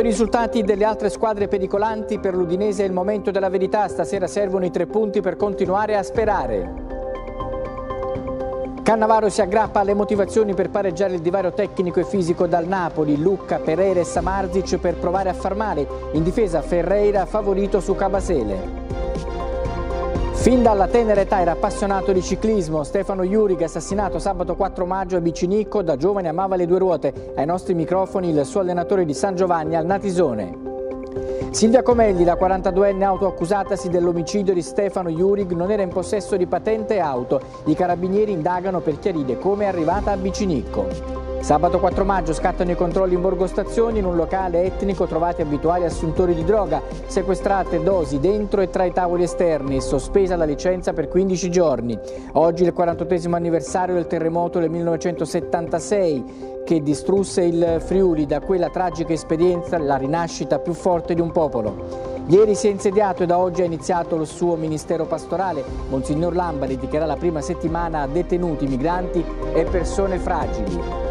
I risultati delle altre squadre pericolanti per l'Udinese è il momento della verità, stasera servono i tre punti per continuare a sperare. Cannavaro si aggrappa alle motivazioni per pareggiare il divario tecnico e fisico dal Napoli, Lucca, Pereira e Samarzic per provare a far male, in difesa Ferreira favorito su Cabasele. Fin dalla tenera età era appassionato di ciclismo, Stefano Jurig assassinato sabato 4 maggio a Bicinicco, da giovane amava le due ruote, ai nostri microfoni il suo allenatore di San Giovanni al Natisone. Silvia Comelli, la 42enne autoaccusatasi dell'omicidio di Stefano Jurig, non era in possesso di patente auto. I carabinieri indagano per chiarire come è arrivata a Bicinicco. Sabato 4 maggio scattano i controlli in Borgo Stazioni in un locale etnico trovati abituali assuntori di droga, sequestrate dosi dentro e tra i tavoli esterni, sospesa la licenza per 15 giorni. Oggi il 48 anniversario del terremoto del 1976 che distrusse il Friuli da quella tragica esperienza, la rinascita più forte di un popolo. Ieri si è insediato e da oggi ha iniziato il suo ministero pastorale. Monsignor Lamba dedicherà la prima settimana a detenuti, migranti e persone fragili.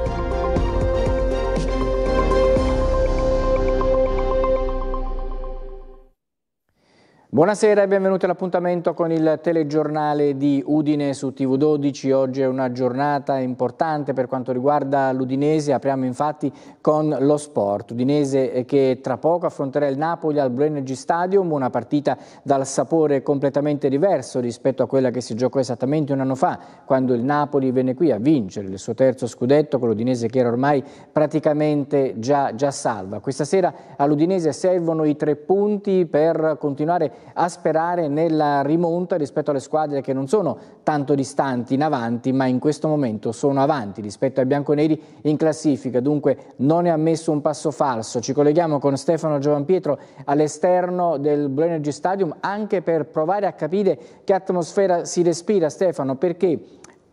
Buonasera e benvenuti all'appuntamento con il telegiornale di Udine su TV12. Oggi è una giornata importante per quanto riguarda l'Udinese. Apriamo infatti con lo sport. Udinese che tra poco affronterà il Napoli al Blue Stadium, una partita dal sapore completamente diverso rispetto a quella che si giocò esattamente un anno fa, quando il Napoli venne qui a vincere il suo terzo scudetto con l'Udinese che era ormai praticamente già, già salva. Questa sera all'Udinese servono i tre punti per continuare a sperare nella rimonta rispetto alle squadre che non sono tanto distanti in avanti, ma in questo momento sono avanti rispetto ai bianconeri in classifica, dunque non è ammesso un passo falso. Ci colleghiamo con Stefano Giovanpietro all'esterno del Blue Energy Stadium anche per provare a capire che atmosfera si respira, Stefano, perché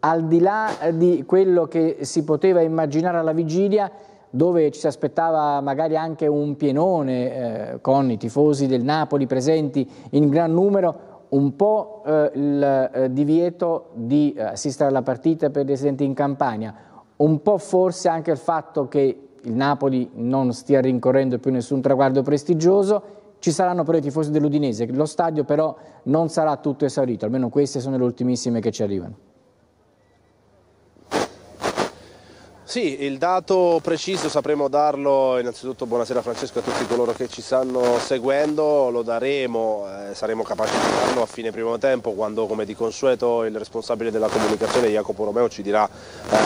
al di là di quello che si poteva immaginare alla vigilia, dove ci si aspettava magari anche un pienone eh, con i tifosi del Napoli presenti in gran numero, un po' eh, il eh, divieto di eh, assistere alla partita per i residenti in Campania, un po' forse anche il fatto che il Napoli non stia rincorrendo più nessun traguardo prestigioso, ci saranno però i tifosi dell'Udinese, lo stadio però non sarà tutto esaurito, almeno queste sono le ultimissime che ci arrivano. Sì, il dato preciso sapremo darlo, innanzitutto buonasera Francesco a tutti coloro che ci stanno seguendo, lo daremo, eh, saremo capaci di darlo a fine primo tempo quando come di consueto il responsabile della comunicazione Jacopo Romeo ci dirà eh,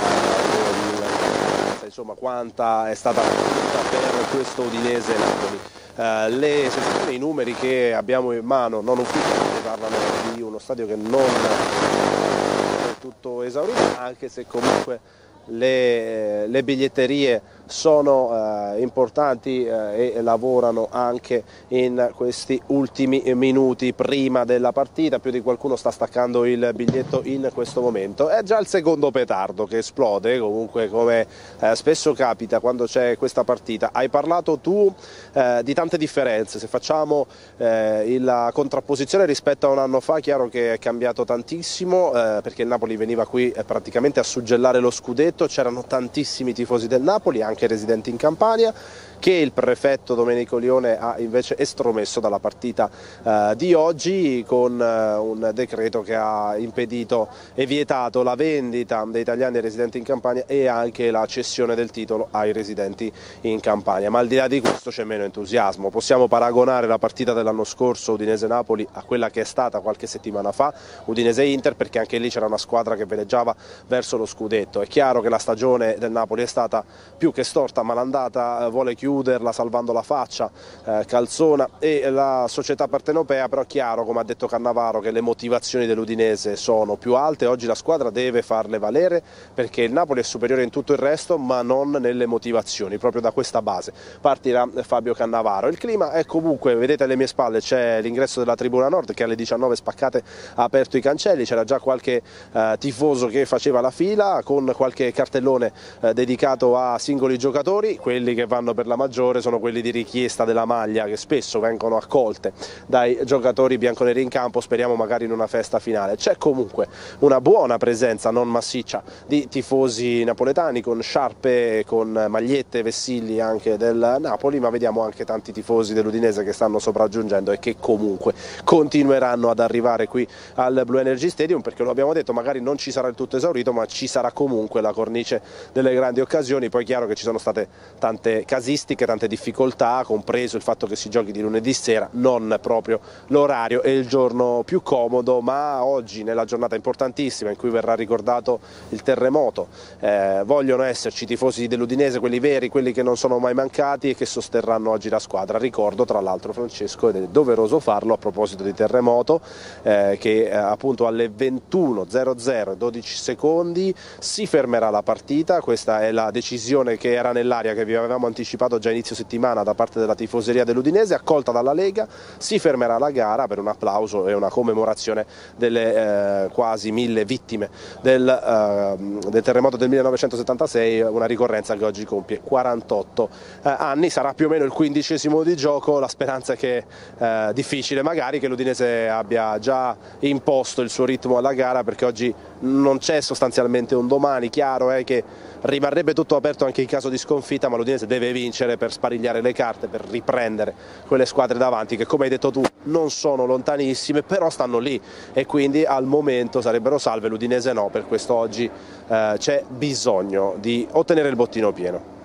insomma, quanta è stata per questo Udinese Napoli. Uh, le sensazioni, i numeri che abbiamo in mano non ufficiali parlano di uno stadio che non è tutto esaurito, anche se comunque le, le biglietterie sono eh, importanti eh, e lavorano anche in questi ultimi minuti prima della partita, più di qualcuno sta staccando il biglietto in questo momento. È già il secondo petardo che esplode, comunque come eh, spesso capita quando c'è questa partita. Hai parlato tu eh, di tante differenze, se facciamo eh, la contrapposizione rispetto a un anno fa, chiaro che è cambiato tantissimo eh, perché il Napoli veniva qui praticamente a suggellare lo scudetto, c'erano tantissimi tifosi del Napoli, anche residenti in Campania che il prefetto Domenico Lione ha invece estromesso dalla partita eh, di oggi con eh, un decreto che ha impedito e vietato la vendita dei italiani residenti in Campania e anche la cessione del titolo ai residenti in Campania. Ma al di là di questo c'è meno entusiasmo. Possiamo paragonare la partita dell'anno scorso Udinese-Napoli a quella che è stata qualche settimana fa Udinese-Inter perché anche lì c'era una squadra che veleggiava verso lo scudetto. È chiaro che la stagione del Napoli è stata più che storta ma l'andata eh, vuole chiudere chiuderla salvando la faccia, eh, Calzona e la società partenopea, però chiaro, come ha detto Cannavaro, che le motivazioni dell'Udinese sono più alte, oggi la squadra deve farle valere perché il Napoli è superiore in tutto il resto ma non nelle motivazioni, proprio da questa base. Partirà Fabio Cannavaro. Il clima è comunque, vedete alle mie spalle c'è l'ingresso della tribuna nord che alle 19 spaccate ha aperto i cancelli, c'era già qualche eh, tifoso che faceva la fila con qualche cartellone eh, dedicato a singoli giocatori, quelli che vanno per la maggiore sono quelli di richiesta della maglia che spesso vengono accolte dai giocatori bianconeri in campo, speriamo magari in una festa finale. C'è comunque una buona presenza non massiccia di tifosi napoletani con sciarpe, con magliette, vessilli anche del Napoli, ma vediamo anche tanti tifosi dell'Udinese che stanno sopraggiungendo e che comunque continueranno ad arrivare qui al Blue Energy Stadium perché lo abbiamo detto, magari non ci sarà il tutto esaurito, ma ci sarà comunque la cornice delle grandi occasioni, poi è chiaro che ci sono state tante casistiche, tante difficoltà, compreso il fatto che si giochi di lunedì sera, non proprio l'orario e il giorno più comodo, ma oggi nella giornata importantissima in cui verrà ricordato il terremoto, eh, vogliono esserci i tifosi dell'Udinese, quelli veri, quelli che non sono mai mancati e che sosterranno oggi la squadra. Ricordo tra l'altro Francesco ed è doveroso farlo a proposito di terremoto eh, che eh, appunto alle 21.00 12 secondi si fermerà la partita, questa è la decisione che era nell'aria che vi avevamo anticipato già inizio settimana da parte della tifoseria dell'Udinese, accolta dalla Lega, si fermerà la gara per un applauso e una commemorazione delle eh, quasi mille vittime del, eh, del, terremoto del 1976, una ricorrenza che oggi compie 48 eh, anni, sarà più o meno il quindicesimo di gioco, la speranza è che eh, difficile magari che l'Udinese abbia già imposto il suo ritmo alla gara perché oggi non c'è sostanzialmente un domani, chiaro è che rimarrebbe tutto aperto anche in caso di sconfitta, ma l'Udinese deve vincere per sparigliare le carte, per riprendere quelle squadre davanti che come hai detto tu non sono lontanissime, però stanno lì e quindi al momento sarebbero salve, l'Udinese no, per questo oggi eh, c'è bisogno di ottenere il bottino pieno.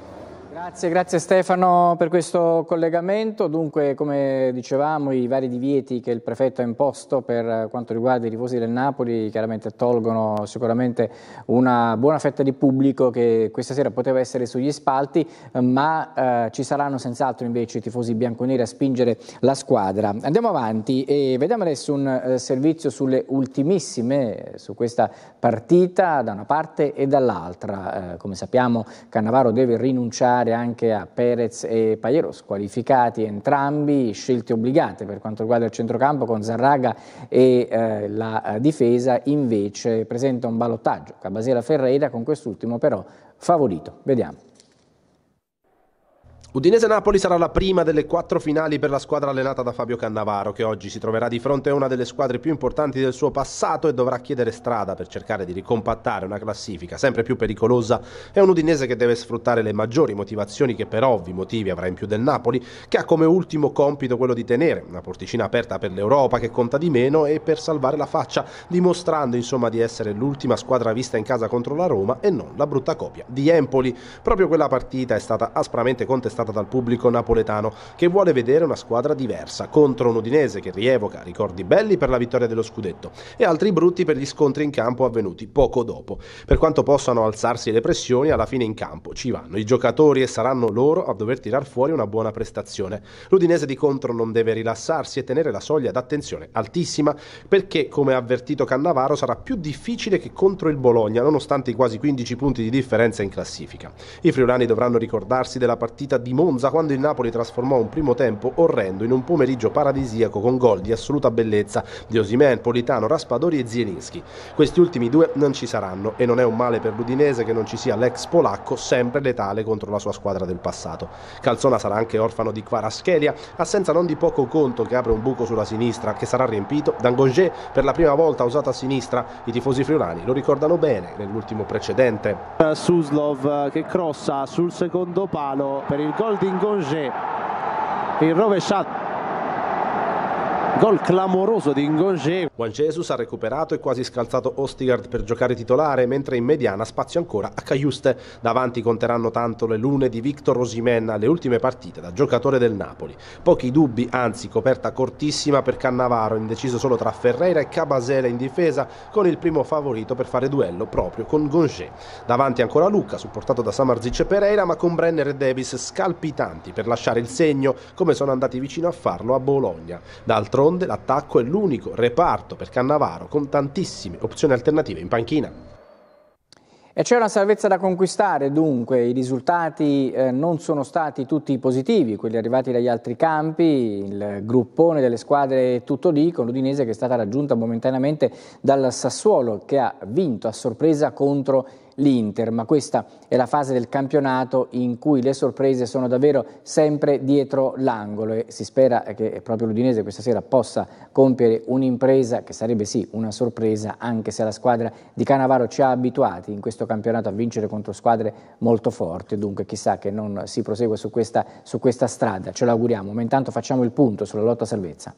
Grazie, grazie Stefano per questo collegamento. Dunque, come dicevamo, i vari divieti che il prefetto ha imposto per quanto riguarda i tifosi del Napoli chiaramente tolgono sicuramente una buona fetta di pubblico che questa sera poteva essere sugli spalti, ma eh, ci saranno senz'altro invece i tifosi bianconeri a spingere la squadra. Andiamo avanti e vediamo adesso un eh, servizio sulle ultimissime su questa partita da una parte e dall'altra. Eh, come sappiamo Cannavaro deve rinunciare anche a Perez e Paiero, squalificati entrambi, scelte obbligate per quanto riguarda il centrocampo con Zarraga e eh, la difesa invece presenta un ballottaggio, Cabasera Ferreira con quest'ultimo però favorito. Vediamo. Udinese-Napoli sarà la prima delle quattro finali per la squadra allenata da Fabio Cannavaro, che oggi si troverà di fronte a una delle squadre più importanti del suo passato e dovrà chiedere strada per cercare di ricompattare una classifica sempre più pericolosa. È un Udinese che deve sfruttare le maggiori motivazioni che per ovvi motivi avrà in più del Napoli, che ha come ultimo compito quello di tenere una porticina aperta per l'Europa che conta di meno e per salvare la faccia, dimostrando insomma di essere l'ultima squadra vista in casa contro la Roma e non la brutta copia di Empoli. Proprio quella partita è stata aspramente contestata apprezzata dal pubblico napoletano che vuole vedere una squadra diversa contro un Udinese che rievoca ricordi belli per la vittoria dello scudetto e altri brutti per gli scontri in campo avvenuti poco dopo. Per quanto possano alzarsi le pressioni, alla fine in campo ci vanno i giocatori e saranno loro a dover tirar fuori una buona prestazione. L'Udinese di contro non deve rilassarsi e tenere la soglia d'attenzione altissima perché, come ha avvertito Cannavaro, sarà più difficile che contro il Bologna, nonostante i quasi 15 punti di differenza in classifica. I friulani dovranno ricordarsi della partita di Monza quando il Napoli trasformò un primo tempo orrendo in un pomeriggio paradisiaco con gol di assoluta bellezza di Osimen, Politano, Raspadori e Zielinski. Questi ultimi due non ci saranno e non è un male per l'Udinese che non ci sia l'ex polacco sempre letale contro la sua squadra del passato. Calzona sarà anche orfano di Kvaraschelia, assenza non di poco conto che apre un buco sulla sinistra che sarà riempito. Dangonger per la prima volta usato a sinistra, i tifosi friulani lo ricordano bene nell'ultimo precedente. Suslov che crossa sul secondo palo per il gol Golding Gonge il rovesciato Gol clamoroso di Ngonge. Juan Jesus ha recuperato e quasi scalzato Ostigard per giocare titolare, mentre in mediana spazio ancora a Caiuste. Davanti conteranno tanto le lune di Victor Osimen alle ultime partite da giocatore del Napoli. Pochi dubbi, anzi coperta cortissima per Cannavaro, indeciso solo tra Ferreira e Cabasele in difesa, con il primo favorito per fare duello proprio con Gonge. Davanti ancora Luca, supportato da Samarzic e Pereira, ma con Brenner e Davis scalpitanti per lasciare il segno, come sono andati vicino a farlo a Bologna. D'altro D'altronde l'attacco è l'unico reparto per Cannavaro con tantissime opzioni alternative in panchina. E c'è una salvezza da conquistare, dunque i risultati eh, non sono stati tutti positivi, quelli arrivati dagli altri campi, il gruppone delle squadre è tutto lì, con l'Udinese che è stata raggiunta momentaneamente dal Sassuolo che ha vinto a sorpresa contro l'Inter, ma questa è la fase del campionato in cui le sorprese sono davvero sempre dietro l'angolo e si spera che proprio l'Udinese questa sera possa compiere un'impresa che sarebbe sì una sorpresa anche se la squadra di Canavaro ci ha abituati in questo campionato a vincere contro squadre molto forti, dunque chissà che non si prosegue su questa, su questa strada, ce l'auguriamo, ma intanto facciamo il punto sulla lotta salvezza.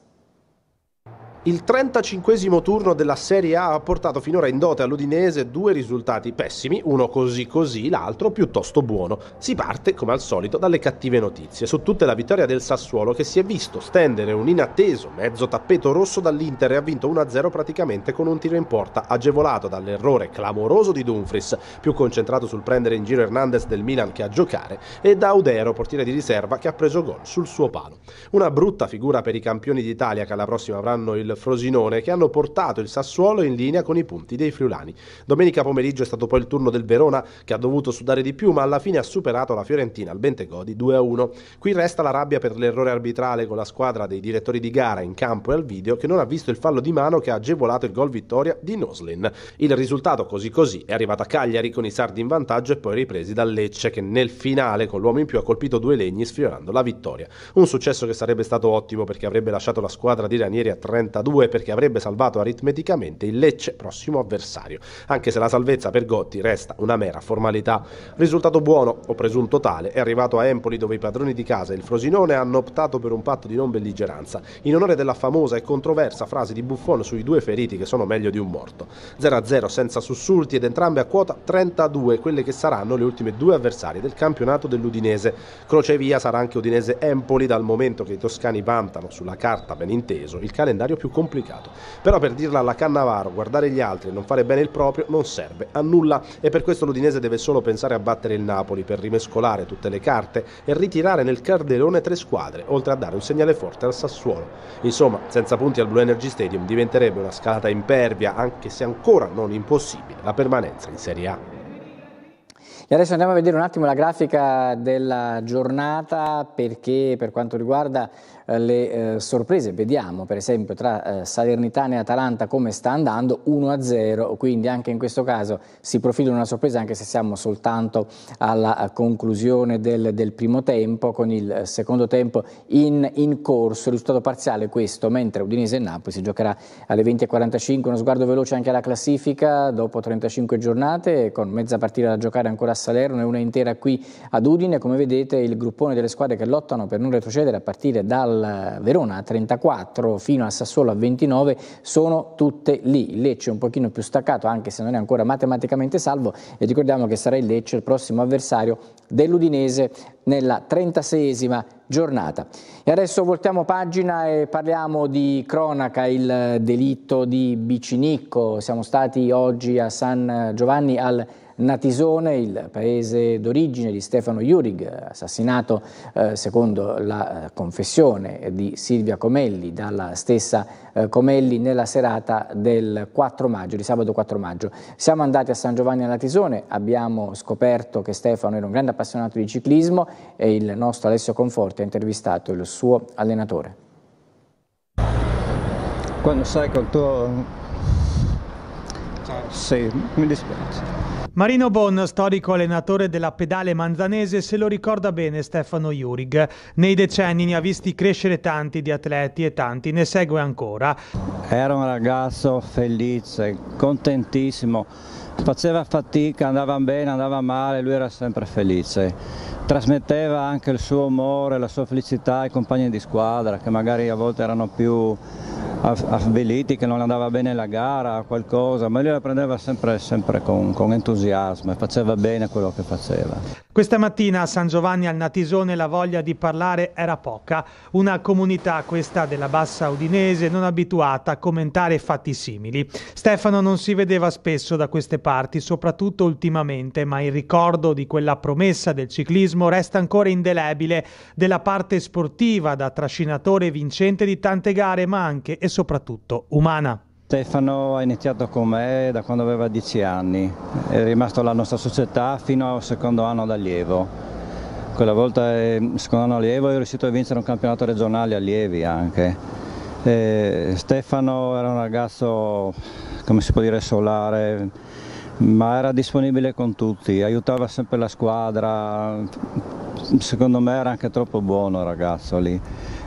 Il 35 turno della Serie A ha portato finora in dote all'Udinese due risultati pessimi, uno così così, l'altro piuttosto buono. Si parte, come al solito, dalle cattive notizie. Su tutte la vittoria del Sassuolo che si è visto stendere un inatteso mezzo tappeto rosso dall'Inter e ha vinto 1-0 praticamente con un tiro in porta agevolato dall'errore clamoroso di Dumfries, più concentrato sul prendere in giro Hernandez del Milan che a giocare, e da Audero, portiere di riserva, che ha preso gol sul suo palo. Una brutta figura per i campioni d'Italia che alla prossima avranno il Frosinone che hanno portato il Sassuolo in linea con i punti dei friulani. Domenica pomeriggio è stato poi il turno del Verona che ha dovuto sudare di più ma alla fine ha superato la Fiorentina al Bentegodi 2-1. Qui resta la rabbia per l'errore arbitrale con la squadra dei direttori di gara in campo e al video che non ha visto il fallo di mano che ha agevolato il gol vittoria di Noslin. Il risultato così così è arrivato a Cagliari con i sardi in vantaggio e poi ripresi dal Lecce che nel finale con l'uomo in più ha colpito due legni sfiorando la vittoria. Un successo che sarebbe stato ottimo perché avrebbe lasciato la squadra di Ranieri a 32 2 perché avrebbe salvato aritmeticamente il Lecce prossimo avversario, anche se la salvezza per Gotti resta una mera formalità. Risultato buono o presunto tale è arrivato a Empoli dove i padroni di casa e il Frosinone hanno optato per un patto di non belligeranza, in onore della famosa e controversa frase di Buffon sui due feriti che sono meglio di un morto. 0-0 senza sussulti ed entrambe a quota 32, quelle che saranno le ultime due avversarie del campionato dell'Udinese. Crocevia sarà anche Udinese-Empoli dal momento che i toscani vantano sulla carta ben inteso il calendario più complicato. Però per dirla alla Cannavaro, guardare gli altri e non fare bene il proprio non serve a nulla e per questo l'Udinese deve solo pensare a battere il Napoli per rimescolare tutte le carte e ritirare nel Cardelone tre squadre, oltre a dare un segnale forte al Sassuolo. Insomma, senza punti al Blue Energy Stadium diventerebbe una scalata impervia, anche se ancora non impossibile, la permanenza in Serie A. E adesso andiamo a vedere un attimo la grafica della giornata perché per quanto riguarda le eh, sorprese, vediamo per esempio tra eh, Salernitana e Atalanta come sta andando 1-0, quindi anche in questo caso si profila una sorpresa anche se siamo soltanto alla eh, conclusione del, del primo tempo con il eh, secondo tempo in, in corso, risultato parziale questo, mentre Udinese e Napoli si giocherà alle 20.45, uno sguardo veloce anche alla classifica dopo 35 giornate con mezza partita da giocare ancora Salerno e una intera qui ad Udine. Come vedete il gruppone delle squadre che lottano per non retrocedere a partire dal Verona a 34 fino al Sassuolo a 29 sono tutte lì. Il Lecce un pochino più staccato anche se non è ancora matematicamente salvo e ricordiamo che sarà il Lecce il prossimo avversario dell'Udinese nella 36esima giornata. E adesso voltiamo pagina e parliamo di cronaca, il delitto di Bicinicco. Siamo stati oggi a San Giovanni al Natisone, il paese d'origine di Stefano Jurig, assassinato eh, secondo la eh, confessione di Silvia Comelli dalla stessa eh, Comelli nella serata del 4 maggio, di sabato 4 maggio. Siamo andati a San Giovanni al Natisone, abbiamo scoperto che Stefano era un grande appassionato di ciclismo e il nostro Alessio Conforti ha intervistato il suo allenatore. Quando sai col tuo... Sì, mi dispiace. Marino Bon, storico allenatore della pedale manzanese, se lo ricorda bene Stefano Jurig. Nei decenni ne ha visti crescere tanti di atleti e tanti ne segue ancora. Era un ragazzo felice, contentissimo, faceva fatica, andava bene, andava male, lui era sempre felice. Trasmetteva anche il suo umore, la sua felicità ai compagni di squadra che magari a volte erano più avveliti che non andava bene la gara, qualcosa, ma lui la prendeva sempre, sempre con, con, entusiasmo e faceva bene quello che faceva. Questa mattina a San Giovanni al Natisone la voglia di parlare era poca, una comunità questa della bassa udinese non abituata a commentare fatti simili. Stefano non si vedeva spesso da queste parti, soprattutto ultimamente, ma il ricordo di quella promessa del ciclismo resta ancora indelebile della parte sportiva da trascinatore vincente di tante gare, ma anche e soprattutto umana. Stefano ha iniziato con me da quando aveva 10 anni, è rimasto alla nostra società fino al secondo anno d'allievo. Quella volta, il secondo anno allievo, è riuscito a vincere un campionato regionale allievi anche. E Stefano era un ragazzo, come si può dire, solare, ma era disponibile con tutti, aiutava sempre la squadra, secondo me era anche troppo buono il ragazzo lì.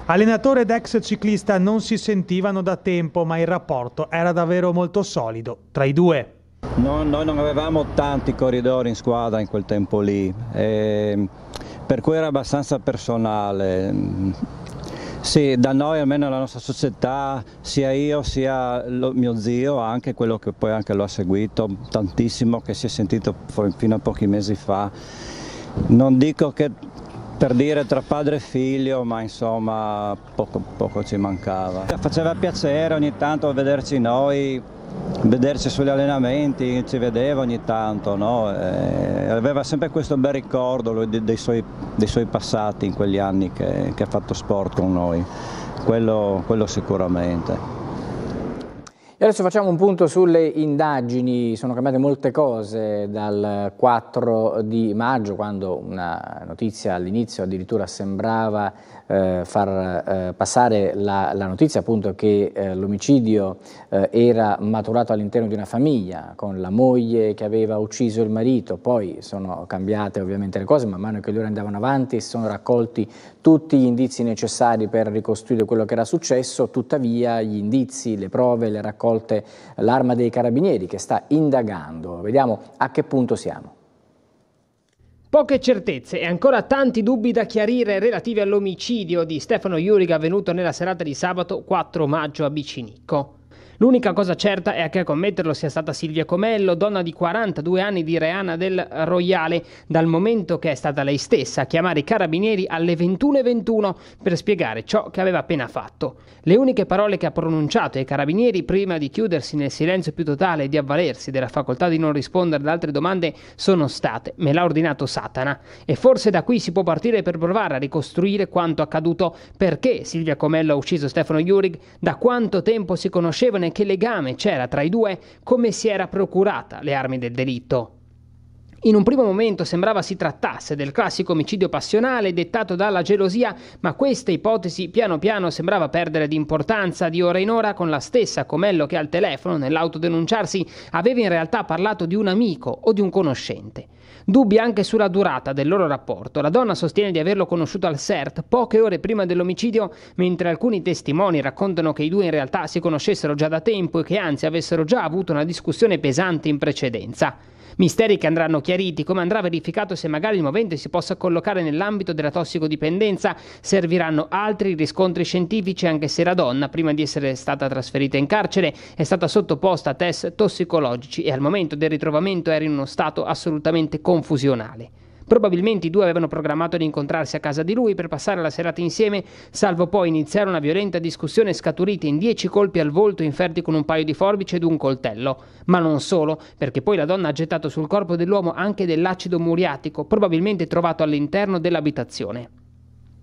Allenatore ed ex ciclista non si sentivano da tempo, ma il rapporto era davvero molto solido tra i due. No, noi non avevamo tanti corridori in squadra in quel tempo lì, per cui era abbastanza personale. Sì, da noi, almeno nella nostra società, sia io sia lo, mio zio, anche quello che poi anche lo ha seguito tantissimo, che si è sentito fino a pochi mesi fa. Non dico che per dire tra padre e figlio, ma insomma poco, poco ci mancava. Faceva piacere ogni tanto vederci noi, vederci sugli allenamenti, ci vedeva ogni tanto, no? aveva sempre questo bel ricordo lui, dei, suoi, dei, suoi, passati in quegli anni che, che ha fatto sport con noi, quello, quello sicuramente. E adesso facciamo un punto sulle indagini, sono cambiate molte cose dal 4 di maggio quando una notizia all'inizio addirittura sembrava eh, far eh, passare la, la, notizia appunto che eh, l'omicidio eh, era maturato all'interno di una famiglia con la moglie che aveva ucciso il marito, poi sono cambiate ovviamente le cose man mano che loro andavano avanti si sono raccolti tutti gli indizi necessari per ricostruire quello che era successo, tuttavia gli indizi, le prove, le raccolte, l'arma dei carabinieri che sta indagando, vediamo a che punto siamo. Poche certezze e ancora tanti dubbi da chiarire relativi all'omicidio di Stefano Iuriga avvenuto nella serata di sabato 4 maggio a Bicinicco. L'unica cosa certa è che a commetterlo sia stata Silvia Comello, donna di 42 anni di Reana del Royale, dal momento che è stata lei stessa a chiamare i carabinieri alle 21.21 per spiegare ciò che aveva appena fatto. Le uniche parole che ha pronunciato ai carabinieri prima di chiudersi nel silenzio più totale e di avvalersi della facoltà di non rispondere ad altre domande sono state me l'ha ordinato Satana. E forse da qui si può partire per provare a ricostruire quanto accaduto, perché Silvia Comello ha ucciso Stefano Jurig, da quanto tempo si conoscevano che legame c'era tra i due, come si era procurata le armi del delitto. In un primo momento sembrava si trattasse del classico omicidio passionale dettato dalla gelosia, ma questa ipotesi piano piano sembrava perdere di importanza di ora in ora con la stessa Comello che al telefono, nell'autodenunciarsi, aveva in realtà parlato di un amico o di un conoscente. Dubbi anche sulla durata del loro rapporto. La donna sostiene di averlo conosciuto al CERT poche ore prima dell'omicidio, mentre alcuni testimoni raccontano che i due in realtà si conoscessero già da tempo e che anzi avessero già avuto una discussione pesante in precedenza. Misteri che andranno chiariti, come andrà verificato se magari il movente si possa collocare nell'ambito della tossicodipendenza, serviranno altri riscontri scientifici anche se la donna, prima di essere stata trasferita in carcere, è stata sottoposta a test tossicologici e al momento del ritrovamento era in uno stato assolutamente confusionale. Probabilmente i due avevano programmato di incontrarsi a casa di lui per passare la serata insieme, salvo poi iniziare una violenta discussione scaturita in dieci colpi al volto inferti con un paio di forbici ed un coltello. Ma non solo, perché poi la donna ha gettato sul corpo dell'uomo anche dell'acido muriatico, probabilmente trovato all'interno dell'abitazione.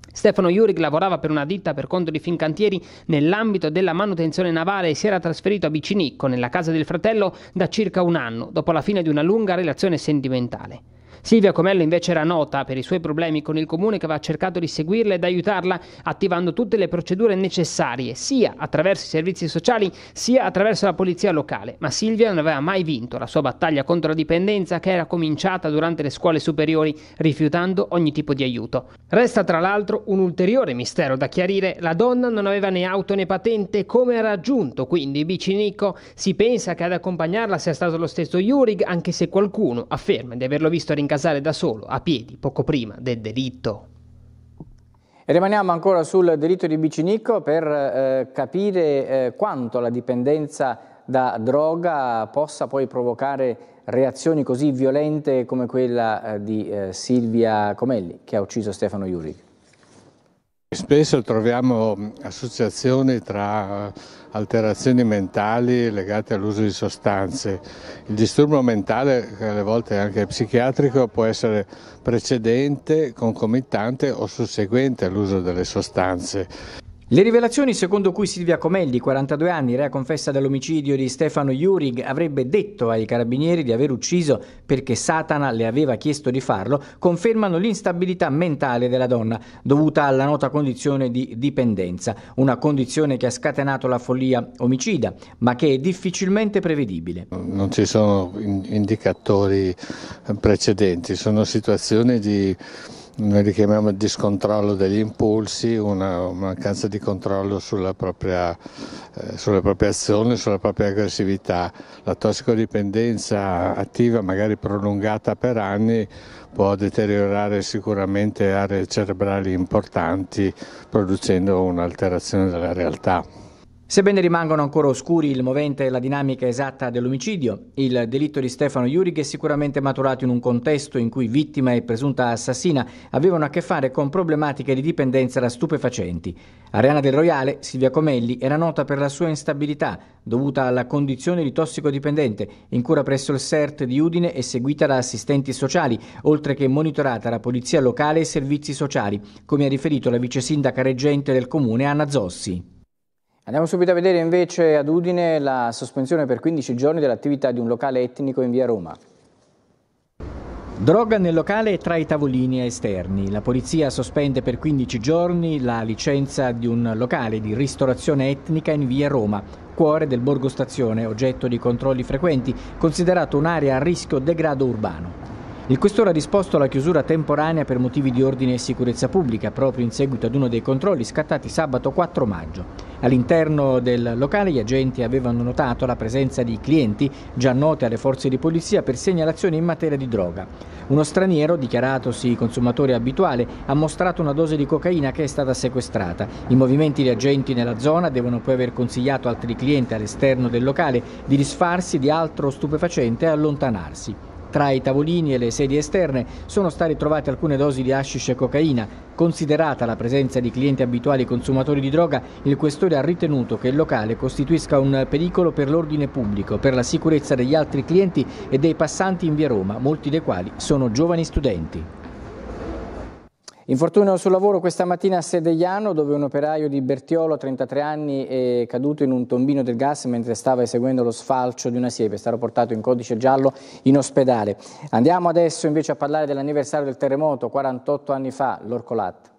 Stefano Jurig lavorava per una ditta per conto di Fincantieri nell'ambito della manutenzione navale e si era trasferito a Bicinicco, nella casa del fratello, da circa un anno, dopo la fine di una lunga relazione sentimentale. Silvia Comello invece era nota per i suoi problemi con il comune che aveva cercato di seguirla ed aiutarla attivando tutte le procedure necessarie, sia attraverso i servizi sociali sia attraverso la polizia locale, ma Silvia non aveva mai vinto la sua battaglia contro la dipendenza che era cominciata durante le scuole superiori, rifiutando ogni tipo di aiuto. Resta tra l'altro un ulteriore mistero da chiarire, la donna non aveva né auto né patente, come ha raggiunto quindi Bicinico? Si pensa che ad accompagnarla sia stato lo stesso Jurig, anche se qualcuno afferma di averlo visto rincasare casare da solo, a piedi, poco prima del delitto. E rimaniamo ancora sul delitto di Bicinicco per eh, capire eh, quanto la dipendenza da droga possa poi provocare reazioni così violente come quella eh, di eh, Silvia Comelli che ha ucciso Stefano Iuric. Spesso troviamo associazioni tra alterazioni mentali legate all'uso di sostanze. Il disturbo mentale, che alle volte è anche psichiatrico, può essere precedente, concomitante o susseguente all'uso delle sostanze. Le rivelazioni secondo cui Silvia Comelli, 42 anni, rea confessa dell'omicidio di Stefano Jurig, avrebbe detto ai carabinieri di aver ucciso perché Satana le aveva chiesto di farlo, confermano l'instabilità mentale della donna, dovuta alla nota condizione di dipendenza, una condizione che ha scatenato la follia omicida, ma che è difficilmente prevedibile. Non ci sono indicatori precedenti, sono situazioni di noi li chiamiamo discontrollo degli impulsi, una mancanza di controllo sulla propria, eh, sulle proprie azioni, sulla propria aggressività. La tossicodipendenza attiva, magari prolungata per anni, può deteriorare sicuramente aree cerebrali importanti producendo un'alterazione della realtà. Sebbene rimangono ancora oscuri il movente e la dinamica esatta dell'omicidio, il delitto di Stefano Jurig è sicuramente maturato in un contesto in cui vittima e presunta assassina avevano a che fare con problematiche di dipendenza da stupefacenti. Ariana del Royale, Silvia Comelli, era nota per la sua instabilità dovuta alla condizione di tossicodipendente, in cura presso il CERT di Udine e seguita da assistenti sociali, oltre che monitorata da polizia locale e servizi sociali, come ha riferito la vice sindaca reggente del comune Anna Zossi. Andiamo subito a vedere invece ad Udine la sospensione per 15 giorni dell'attività di un locale etnico in via Roma. Droga nel locale tra i tavolini esterni. La polizia sospende per 15 giorni la licenza di un locale di ristorazione etnica in via Roma, cuore del borgo stazione, oggetto di controlli frequenti, considerato un'area a rischio degrado urbano. Il questore ha disposto la chiusura temporanea per motivi di ordine e sicurezza pubblica, proprio in seguito ad uno dei controlli scattati sabato 4 maggio. All'interno del locale gli agenti avevano notato la presenza di clienti già note alle forze di polizia per segnalazioni in materia di droga. Uno straniero, dichiaratosi consumatore abituale, ha mostrato una dose di cocaina che è stata sequestrata. I movimenti di agenti nella zona devono poi aver consigliato altri clienti all'esterno del locale di disfarsi di altro stupefacente e allontanarsi. Tra i tavolini e le sedie esterne sono state trovate alcune dosi di hashish e cocaina. Considerata la presenza di clienti abituali consumatori di droga, il questore ha ritenuto che il locale costituisca un pericolo per l'ordine pubblico, per la sicurezza degli altri clienti e dei passanti in via Roma, molti dei quali sono giovani studenti. Infortunio sul lavoro questa mattina a Sedegliano dove un operaio di Bertiolo, 33 anni, è caduto in un tombino del gas mentre stava eseguendo lo sfalcio di una siepe. È portato in codice giallo in ospedale. Andiamo adesso invece a parlare dell'anniversario del terremoto, 48 anni fa, l'Orcolat.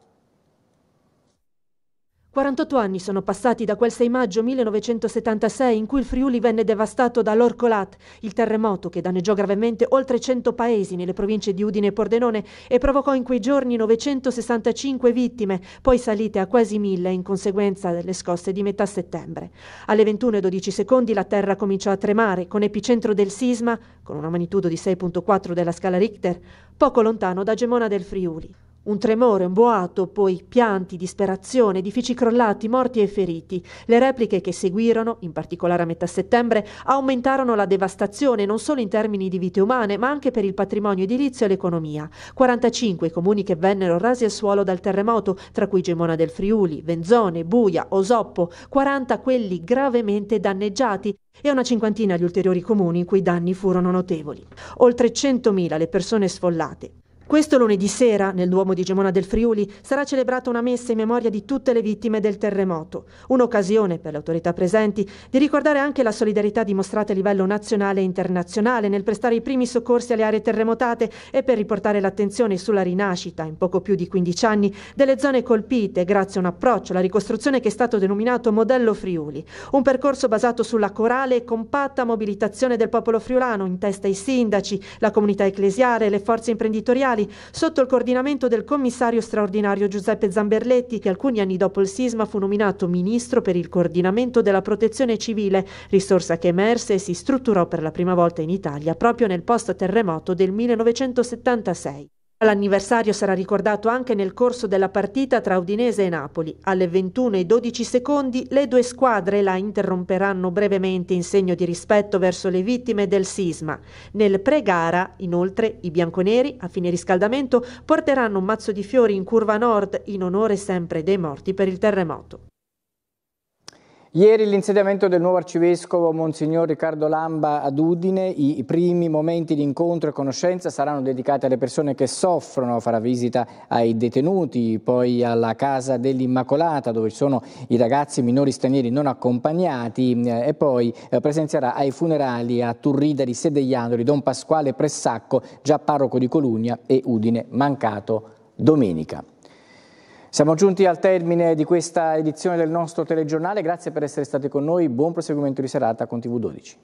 48 anni sono passati da quel 6 maggio 1976 in cui il Friuli venne devastato dall'Orcolat, il terremoto che danneggiò gravemente oltre 100 paesi nelle province di Udine e Pordenone e provocò in quei giorni 965 vittime, poi salite a quasi 1000 in conseguenza delle scosse di metà settembre. Alle 21.12 secondi la terra cominciò a tremare con epicentro del sisma, con una magnitudo di 6.4 della scala Richter, poco lontano da Gemona del Friuli. Un tremore, un boato, poi pianti, disperazione, edifici crollati, morti e feriti. Le repliche che seguirono, in particolare a metà settembre, aumentarono la devastazione non solo in termini di vite umane, ma anche per il patrimonio edilizio e l'economia. 45 i comuni che vennero rasi al suolo dal terremoto, tra cui Gemona del Friuli, Venzone, Buia, Osoppo, 40 quelli gravemente danneggiati e una cinquantina gli ulteriori comuni in cui i danni furono notevoli. Oltre 100.000 le persone sfollate. Questo lunedì sera, nel Duomo di Gemona del Friuli, sarà celebrata una messa in memoria di tutte le vittime del terremoto. Un'occasione per le autorità presenti di ricordare anche la solidarietà dimostrata a livello nazionale e internazionale nel prestare i primi soccorsi alle aree terremotate e per riportare l'attenzione sulla rinascita, in poco più di 15 anni, delle zone colpite grazie a un approccio alla ricostruzione che è stato denominato Modello Friuli. Un percorso basato sulla corale e compatta mobilitazione del popolo friulano, in testa ai sindaci, la comunità ecclesiale le forze imprenditoriali locali, sotto il coordinamento del commissario straordinario Giuseppe Zamberletti, che alcuni anni dopo il sisma fu nominato ministro per il coordinamento della protezione civile, risorsa che emerse e si strutturò per la prima volta in Italia proprio nel post-terremoto del 1976. L'anniversario sarà ricordato anche nel corso della partita tra Udinese e Napoli. Alle 21 e 12 secondi le due squadre la interromperanno brevemente in segno di rispetto verso le vittime del sisma. Nel pre-gara, inoltre, i bianconeri, a fine riscaldamento, porteranno un mazzo di fiori in curva nord in onore sempre dei morti per il terremoto. Ieri l'insediamento del nuovo arcivescovo Monsignor Riccardo Lamba ad Udine, i primi momenti di incontro e conoscenza saranno dedicati alle persone che soffrono, farà visita ai detenuti, poi alla casa dell'Immacolata dove ci sono i ragazzi minori stranieri non accompagnati e poi eh, presenzierà ai funerali a Turrida di Sedegliano di Don Pasquale Pressacco, già parroco di Colugna e Udine mancato domenica. Siamo giunti al termine di questa edizione del nostro telegiornale, grazie per essere stati con noi, buon proseguimento di serata con TV12.